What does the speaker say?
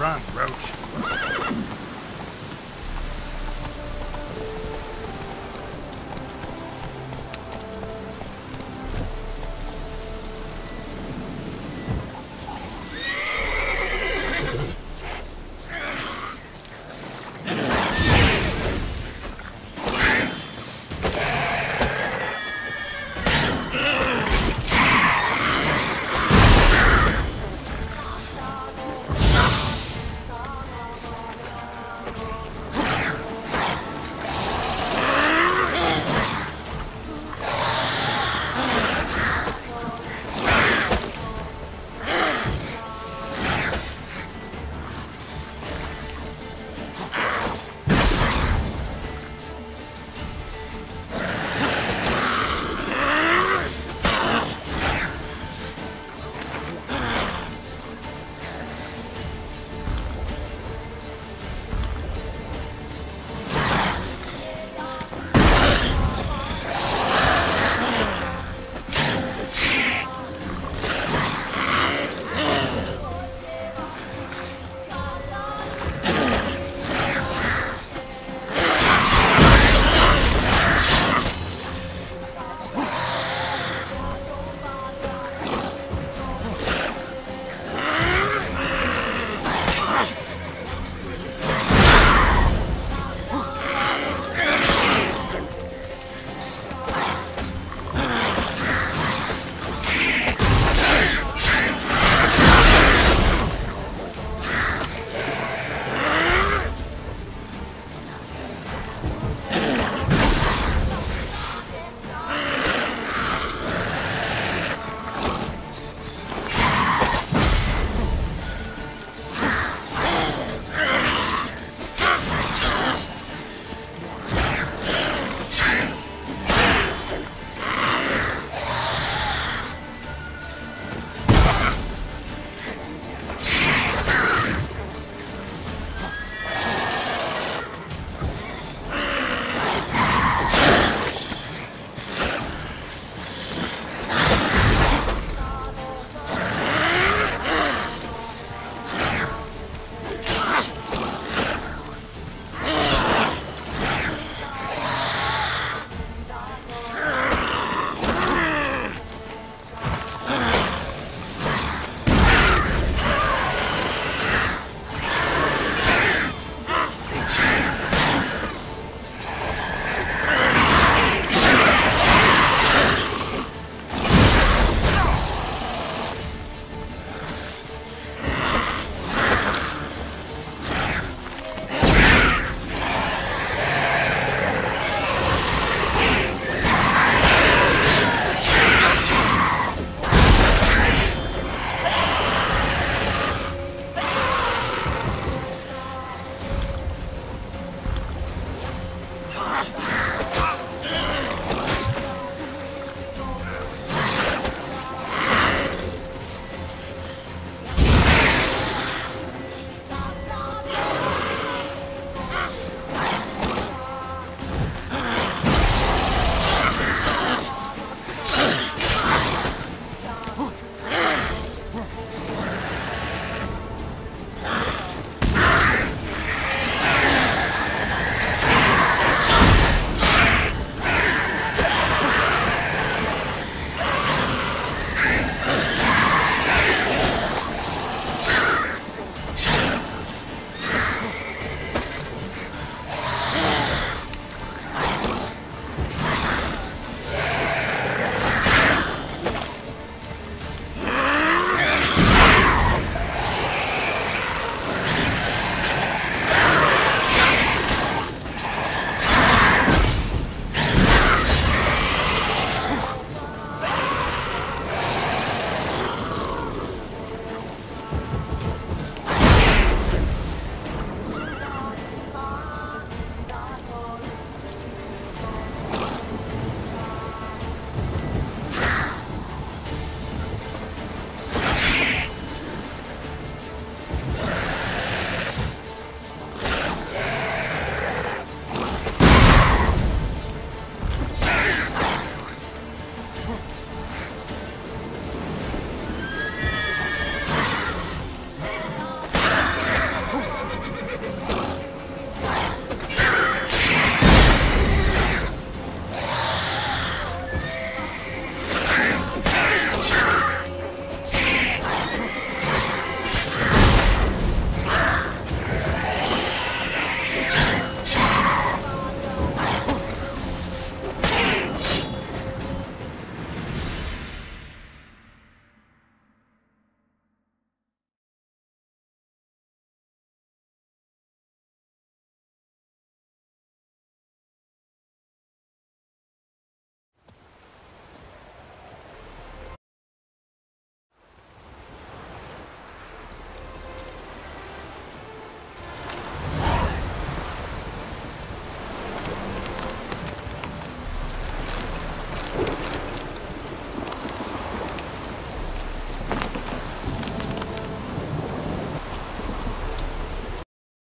Run, Roach.